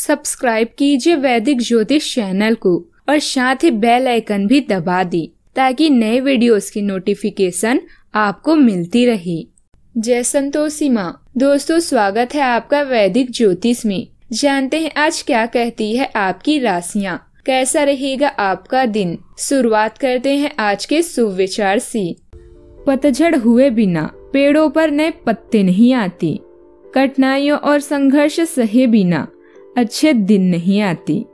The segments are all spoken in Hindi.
सब्सक्राइब कीजिए वैदिक ज्योतिष चैनल को और साथ ही बेल आइकन भी दबा दी ताकि नए वीडियोस की नोटिफिकेशन आपको मिलती रहे। जय संतोषी माँ। दोस्तों, स्वागत है आपका वैदिक ज्योतिष में। जानते हैं आज क्या कहती है आपकी राशियाँ। कैसा रहेगा आपका दिन? शुरुआत करते हैं आज के सुविचार से। पतझड़ हुए बिना पेड़ों पर नए पत्ते नहीं आती। कठिनाइयों और संघर्ष सहे बिना अच्छे दिन नहीं आती।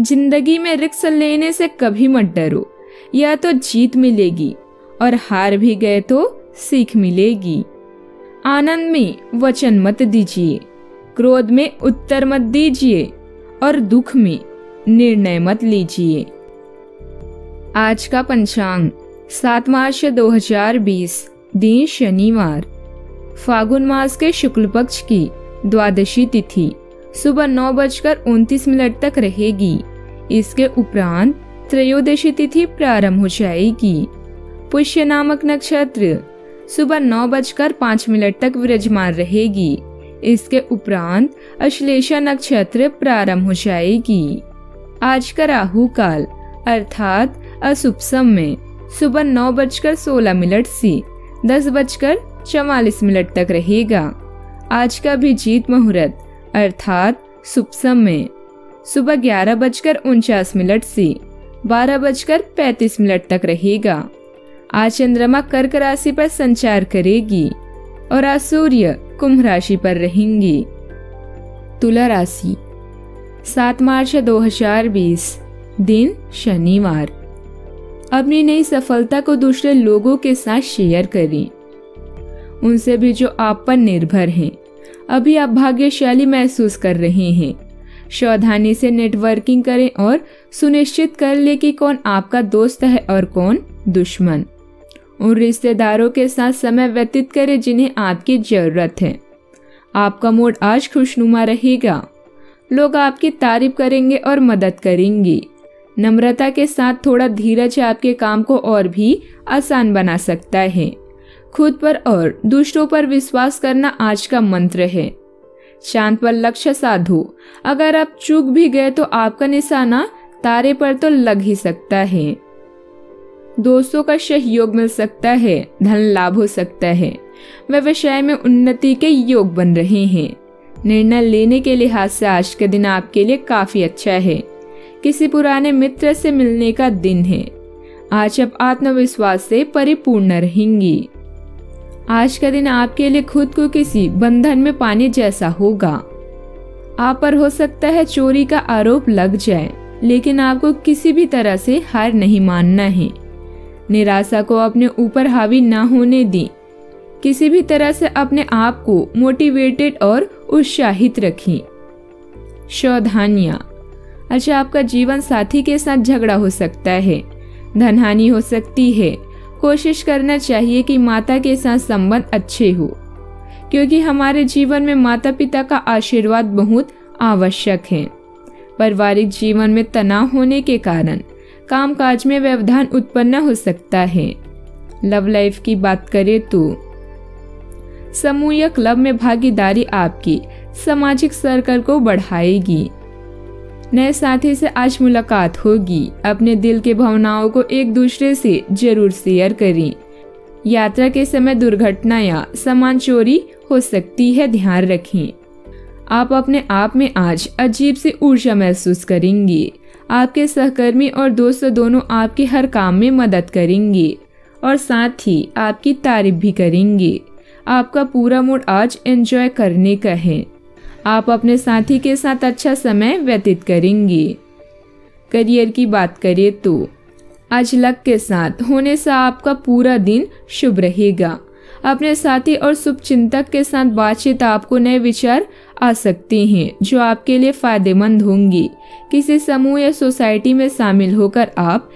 ज़िंदगी में रिक्स लेने से कभी मत डरो। या तो जीत मिलेगी और हार भी गए तो सीख मिलेगी। आनंद में वचन मत दीजिए, क्रोध में उत्तर मत दीजिए और दुख में निर्णय मत लीजिए। आज का पंचांग, सात मार्च 2020 दिन शनिवार। फागुन मास के शुक्ल पक्ष की द्वादशी तिथि। सुबह नौ बजकर उनतीस मिनट तक रहेगी। इसके उपरांत त्रयोदशी तिथि प्रारंभ हो जाएगी। पुष्य नामक नक्षत्र सुबह नौ बजकर पाँच मिनट तक विराजमान रहेगी। इसके उपरांत अश्लेषा नक्षत्र प्रारंभ हो जाएगी। आज का राहु काल, अर्थात अशुभ समय, सुबह नौ बजकर सोलह मिनट से दस बजकर चवालीस मिनट तक रहेगा। आज का भी जीत मुहूर्त अर्थात शुभ समय। सुबह ग्यारह बजकर उनचास मिनट से बारह बजकर पैतीस मिनट तक रहेगा। आज चंद्रमा कर्क राशि पर संचार करेगी और आज सूर्य कुंभ राशि पर रहेंगी। तुला राशि, सात मार्च 2020 दिन शनिवार। अपनी नई सफलता को दूसरे लोगों के साथ शेयर करें। उनसे भी जो आप पर निर्भर हैं। अभी आप भाग्यशाली महसूस कर रहे हैं। सावधानी से नेटवर्किंग करें और सुनिश्चित कर ले कि कौन आपका दोस्त है और कौन दुश्मन। उन रिश्तेदारों के साथ समय व्यतीत करें जिन्हें आपकी ज़रूरत है। आपका मूड आज खुशनुमा रहेगा। लोग आपकी तारीफ़ करेंगे और मदद करेंगी। नम्रता के साथ थोड़ा धीरज आपके काम को और भी आसान बना सकता है। खुद पर और दूसरों पर विश्वास करना आज का मंत्र है। शांत पर लक्ष्य साधो, अगर आप चूक भी गए तो आपका निशाना तारे पर तो लग ही सकता है। दोस्तों का सहयोग मिल सकता है, धन लाभ हो सकता है। व्यवसाय में उन्नति के योग बन रहे हैं। निर्णय लेने के लिहाज से आज का दिन आपके लिए काफ़ी अच्छा है। किसी पुराने मित्र से मिलने का दिन है। आज आप आत्मविश्वास से परिपूर्ण रहेंगी। आज का दिन आपके लिए खुद को किसी बंधन में पाने जैसा होगा। आप पर हो सकता है चोरी का आरोप लग जाए, लेकिन आपको किसी भी तरह से हार नहीं मानना है। निराशा को अपने ऊपर हावी न होने दी। किसी भी तरह से अपने आप को मोटिवेटेड और उत्साहित रखें। सावधानियाँ अच्छा आपका जीवन साथी के साथ झगड़ा हो सकता है। धनहानि हो सकती है। कोशिश करना चाहिए कि माता के साथ संबंध अच्छे हो, क्योंकि हमारे जीवन में माता पिता का आशीर्वाद बहुत आवश्यक है। पारिवारिक जीवन में तनाव होने के कारण कामकाज में व्यवधान उत्पन्न हो सकता है। लव लाइफ की बात करें तो समूह या क्लब में भागीदारी आपकी सामाजिक सर्कल को बढ़ाएगी। नए साथी से आज मुलाकात होगी। अपने दिल के भावनाओं को एक दूसरे से ज़रूर शेयर करें। यात्रा के समय दुर्घटना या सामान चोरी हो सकती है, ध्यान रखें। आप अपने आप में आज अजीब सी ऊर्जा महसूस करेंगे। आपके सहकर्मी और दोस्त दोनों आपके हर काम में मदद करेंगे और साथ ही आपकी तारीफ़ भी करेंगे। आपका पूरा मूड आज एंजॉय करने का है। आप अपने साथी के साथ अच्छा समय व्यतीत करेंगे। करियर की बात करें तो आज लक के साथ होने से आपका पूरा दिन शुभ रहेगा। अपने साथी और शुभ चिंतक के साथ बातचीत आपको नए विचार आ सकते हैं, जो आपके लिए फ़ायदेमंद होंगी। किसी समूह या सोसाइटी में शामिल होकर आप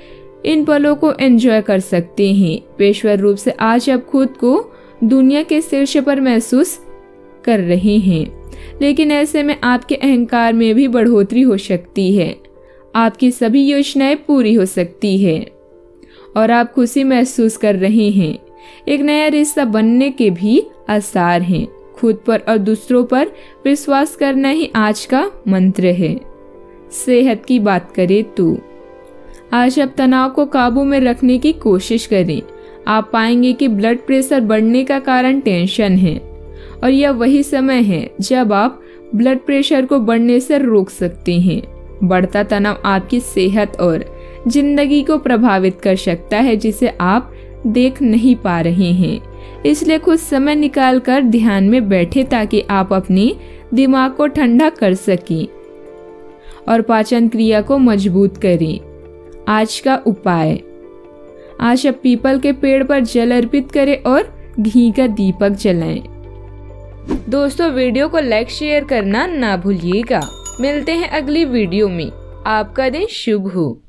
इन पलों को एंजॉय कर सकते हैं। पेशवर रूप से आज आप खुद को दुनिया के शीर्ष पर महसूस कर रहे हैं। लेकिन ऐसे में आपके अहंकार में भी बढ़ोतरी हो सकती है। आपकी सभी योजनाएँ पूरी हो सकती है। और आप खुशी महसूस कर रहे हैं। एक नया रिश्ता बनने के भी आसार हैं। खुद पर और दूसरों पर विश्वास करना ही आज का मंत्र है। सेहत की बात करें तो आज आप तनाव को काबू में रखने की कोशिश करें। आप पाएँगे कि ब्लड प्रेशर बढ़ने का कारण टेंशन है। और यह वही समय है जब आप ब्लड प्रेशर को बढ़ने से रोक सकते हैं। बढ़ता तनाव आपकी सेहत और ज़िंदगी को प्रभावित कर सकता है, जिसे आप देख नहीं पा रहे हैं। इसलिए कुछ समय निकाल कर ध्यान में बैठे ताकि आप अपने दिमाग को ठंडा कर सकें और पाचन क्रिया को मज़बूत करें। आज का उपाय, आज आप पीपल के पेड़ पर जल अर्पित करें और घी का दीपक जलाएँ। दोस्तों, वीडियो को लाइक शेयर करना ना भूलिएगा। मिलते हैं अगली वीडियो में। आपका दिन शुभ हो।